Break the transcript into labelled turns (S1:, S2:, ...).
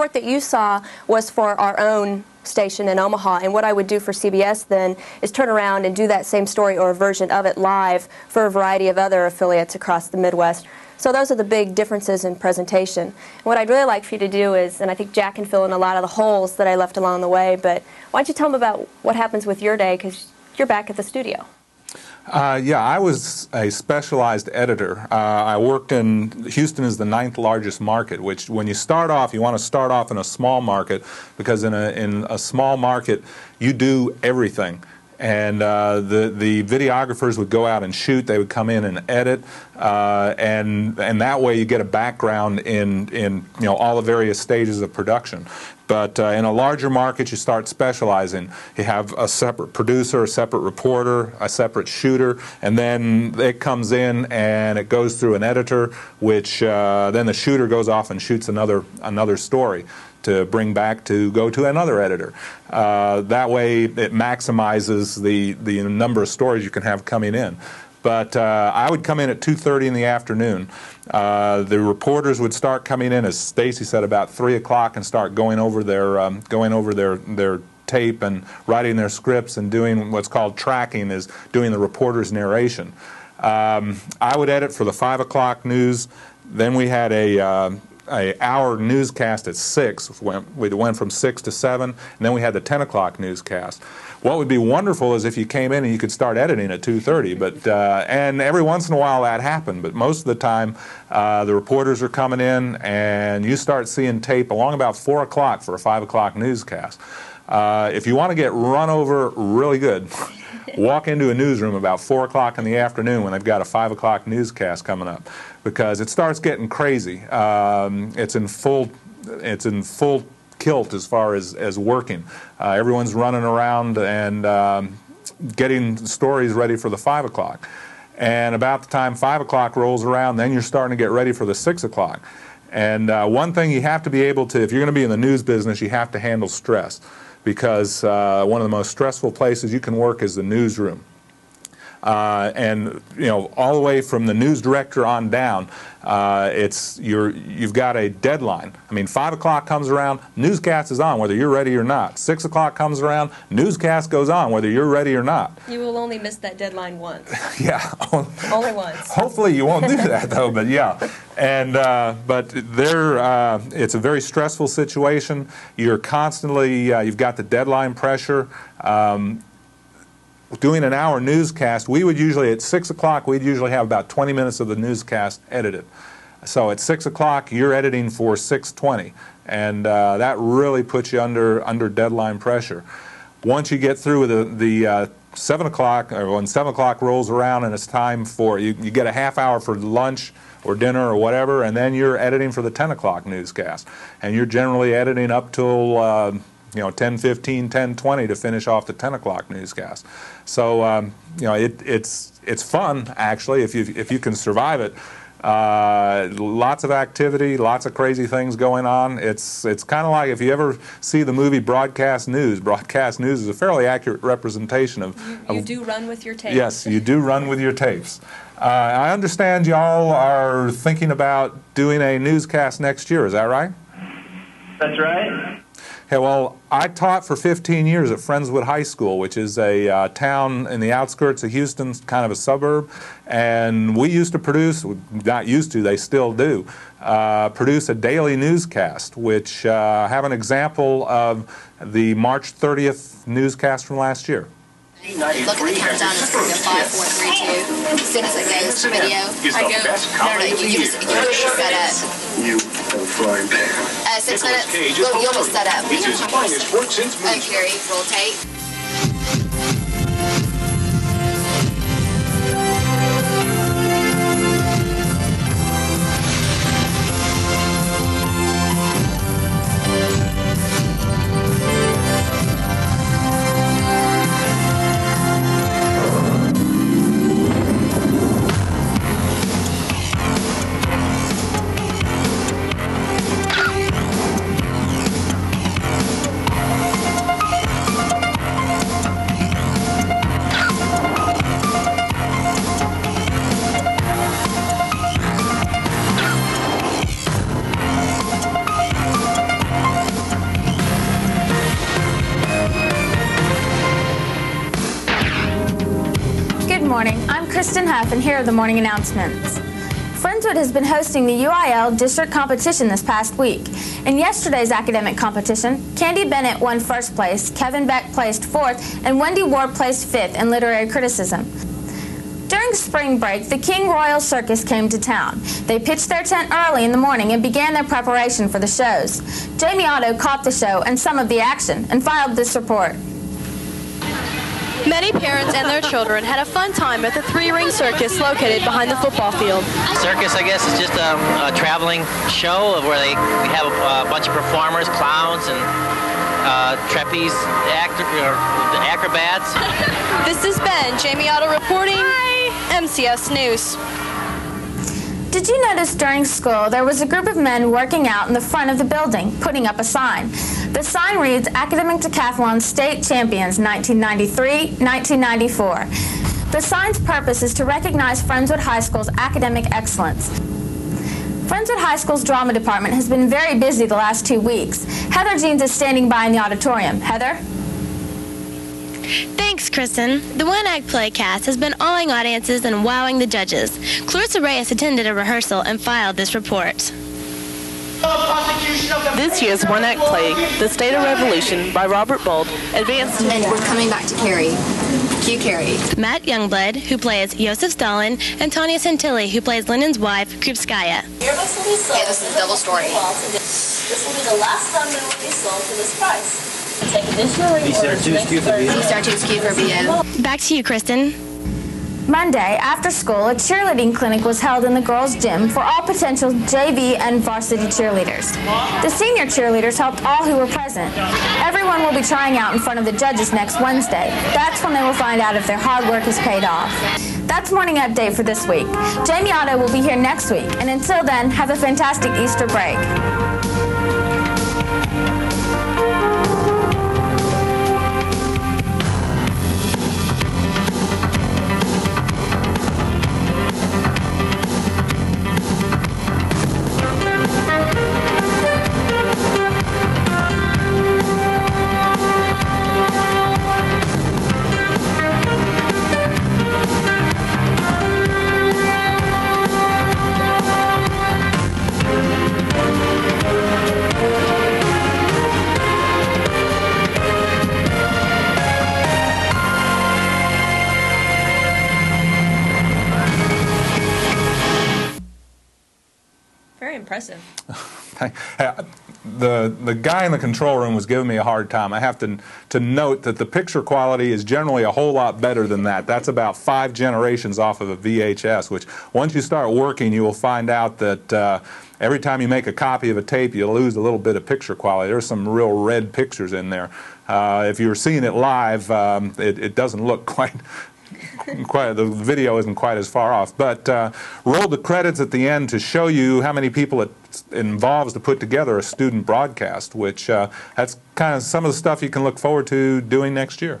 S1: report that you saw was for our own station in Omaha. And what I would do for CBS then is turn around and do that same story or a version of it live for a variety of other affiliates across the Midwest. So those are the big differences in presentation. And what I'd really like for you to do is, and I think Jack can fill in a lot of the holes that I left along the way, but why don't you tell them about what happens with your day because you're back at the studio.
S2: Uh, yeah, I was a specialized editor. Uh, I worked in Houston is the ninth largest market. Which, when you start off, you want to start off in a small market because in a in a small market, you do everything and uh, the the videographers would go out and shoot. They would come in and edit, uh, and and that way you get a background in in you know all the various stages of production. But uh, in a larger market, you start specializing. You have a separate producer, a separate reporter, a separate shooter, and then it comes in and it goes through an editor, which uh, then the shooter goes off and shoots another another story to bring back to go to another editor. Uh, that way, it maximizes the the number of stories you can have coming in. But uh, I would come in at 2:30 in the afternoon. Uh, the reporters would start coming in, as Stacy said, about three o'clock, and start going over their um, going over their their tape and writing their scripts and doing what's called tracking, is doing the reporter's narration. Um, I would edit for the five o'clock news. Then we had a uh, a hour newscast at 6. We went from 6 to 7, and then we had the 10 o'clock newscast. What would be wonderful is if you came in and you could start editing at 2.30, but, uh, and every once in a while that happened, but most of the time uh, the reporters are coming in and you start seeing tape along about 4 o'clock for a 5 o'clock newscast. Uh, if you want to get run over really good, walk into a newsroom about 4 o'clock in the afternoon when they've got a 5 o'clock newscast coming up because it starts getting crazy. Um, it's in full, it's in full kilt as far as, as working. Uh, everyone's running around and um, getting stories ready for the 5 o'clock. And about the time 5 o'clock rolls around, then you're starting to get ready for the 6 o'clock. And uh, one thing you have to be able to, if you're going to be in the news business, you have to handle stress because uh, one of the most stressful places you can work is the newsroom. Uh, and you know all the way from the news director on down, uh, it's you're you've got a deadline. I mean, five o'clock comes around, newscast is on whether you're ready or not. Six o'clock comes around, newscast goes on whether you're ready or not.
S1: You will only miss that deadline once.
S2: yeah,
S1: only once.
S2: Hopefully you won't do that though, but yeah, and uh, but there uh, it's a very stressful situation. You're constantly uh, you've got the deadline pressure. Um, doing an hour newscast, we would usually, at 6 o'clock, we'd usually have about 20 minutes of the newscast edited. So at 6 o'clock, you're editing for 6.20, and uh, that really puts you under, under deadline pressure. Once you get through the, the uh, 7 o'clock, or when 7 o'clock rolls around and it's time for, you, you get a half hour for lunch or dinner or whatever, and then you're editing for the 10 o'clock newscast. And you're generally editing up till uh, you know, 10, 15, 10, 20 to finish off the 10 o'clock newscast. So, um, you know, it, it's, it's fun, actually, if you, if you can survive it. Uh, lots of activity, lots of crazy things going on. It's, it's kind of like if you ever see the movie Broadcast News. Broadcast News is a fairly accurate representation of.
S1: You, you of, do run with your tapes.
S2: Yes, you do run with your tapes. Uh, I understand y'all are thinking about doing a newscast next year. Is that right?
S3: That's right.
S2: Hey, well, I taught for 15 years at Friendswood High School, which is a uh, town in the outskirts of Houston, kind of a suburb. And we used to produce, not used to, they still do, uh, produce a daily newscast, which uh, have an example of the March 30th newscast from last year.
S4: Look at the countdown. It's five, four, three, two. As soon as it goes video, I go. No, no, you, you, set. You flying Uh, six minutes. You'll be set up. His finest work Carrie, roll.
S5: Kristen Huff, and here are the morning announcements. Friendswood has been hosting the UIL district competition this past week. In yesterday's academic competition, Candy Bennett won first place, Kevin Beck placed fourth, and Wendy Ward placed fifth in literary criticism. During spring break, the King Royal Circus came to town. They pitched their tent early in the morning and began their preparation for the shows. Jamie Otto caught the show and some of the action and filed this report.
S6: Many parents and their children had a fun time at the Three Ring Circus located behind the football field.
S7: Circus, I guess, is just a, a traveling show of where they we have a, a bunch of performers, clowns, and uh, trapeze actor, or acrobats.
S6: This has been Jamie Otto reporting. Hi. MCS News.
S5: Did you notice during school there was a group of men working out in the front of the building, putting up a sign? The sign reads Academic Decathlon State Champions 1993-1994. The sign's purpose is to recognize Friendswood High School's academic excellence. Friendswood High School's drama department has been very busy the last two weeks. Heather Jeans is standing by in the auditorium. Heather?
S8: Thanks, Kristen. The One Act Play cast has been awing audiences and wowing the judges. Clarissa Reyes attended a rehearsal and filed this report.
S9: This year's One Act Play, The State of Revolution by Robert Bolt, advanced.
S4: And we're coming back to Carrie. Cue Carrie.
S8: Matt Youngblood, who plays Joseph Stalin, and Tanya Santilli, who plays Lenin's wife, Krupskaya.
S4: Okay, this is a double story.
S10: This will be the last time they will be sold for this price. Take additional
S7: These are two skew for
S4: These are two skew for BO.
S8: Back to you, Kristen.
S5: Monday, after school, a cheerleading clinic was held in the girls' gym for all potential JV and varsity cheerleaders. The senior cheerleaders helped all who were present. Everyone will be trying out in front of the judges next Wednesday. That's when they will find out if their hard work has paid off. That's morning update for this week. Jamie Otto will be here next week, and until then, have a fantastic Easter break.
S11: Impressive.
S2: The the guy in the control room was giving me a hard time. I have to to note that the picture quality is generally a whole lot better than that. That's about five generations off of a VHS. Which once you start working, you will find out that. Uh, every time you make a copy of a tape, you lose a little bit of picture quality. There's some real red pictures in there. Uh, if you're seeing it live, um, it, it doesn't look quite quite the video isn't quite as far off. But uh, roll the credits at the end to show you how many people it involves to put together a student broadcast, which uh, that's kind of some of the stuff you can look forward to doing next year.